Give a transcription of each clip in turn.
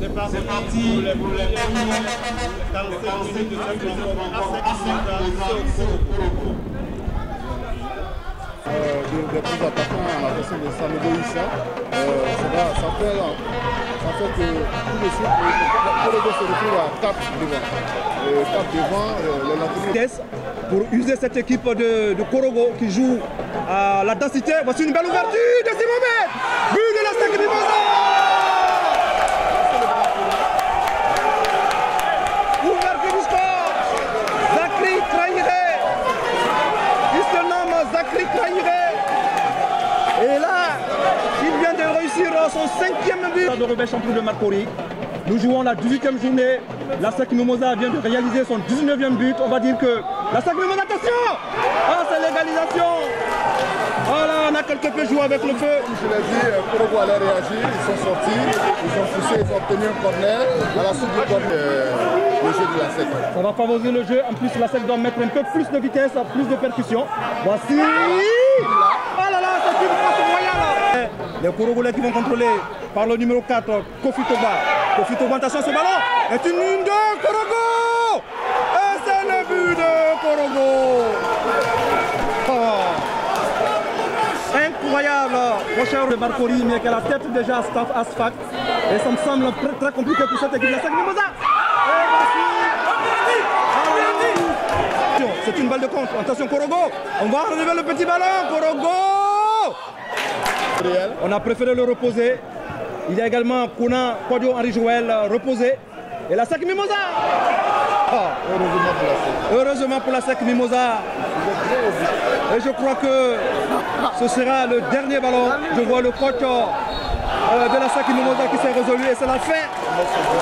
C'est parti. Pour les pour les premiers 45 minutes de développement euh, de- des plus attaquants à la personne de Sanogo Issa. Ça, fait, ça fait que tout de suite, le Cologo 4 devant. Et 4 devant, euh, pour user cette équipe de, de Korogo qui joue à la densité. Voici une belle ouverture de Simon. But de la Sacré Mimosa Ouverture du score Zakri Trairé Il se nomme Zakri Trairé Et là, il vient de réussir son cinquième but de. Nous jouons la 18e journée. La SAC Mimosa vient de réaliser son 19e but. On va dire que la SAC Mimosa, attention Ah, c'est l'égalisation Voilà, on a quelque peu joué avec le feu. je l'ai dit, euh, Kologo allait réagir, ils sont sortis, ils ont poussé, ils ont obtenu un corner. À la suite du corner, euh, le jeu de la SEC. Ça va favoriser le jeu. En plus, la SAC doit mettre un peu plus de vitesse, plus de percussion. Voici Oh là là, c'est une passe royale Les Korogolais qui vont contrôler par le numéro 4, Kofi Toba. Kofi Toba, attention ce ballon est une ligne de Korogo Et c'est le but de Korogo Oh. Incroyable Mon cher de Barcori, mais qui a la tête déjà à staff Asfac. Et ça me semble très, très compliqué pour cette équipe. La SAC Mimosa Et voici Attention, C'est une balle de contre. Attention, Korogo. On va relever le petit ballon. Korogo. Réel. On a préféré le reposer. Il y a également Kuna Kodio Henri Joël euh, reposé. Et la SAC Mimosa. Ah, Heureusement pour la SEC. Mimosa. Et je crois que ce sera le dernier ballon. Je vois le coach euh, de la SAC Mimosa qui s'est résolu. Et c'est la fin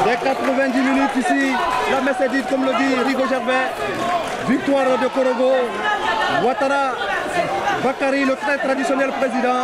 des 90 minutes ici. La messe est dite, comme le dit Rigo Gervais. Victoire de Korogo. Ouattara. Bakari, le très traditionnel président.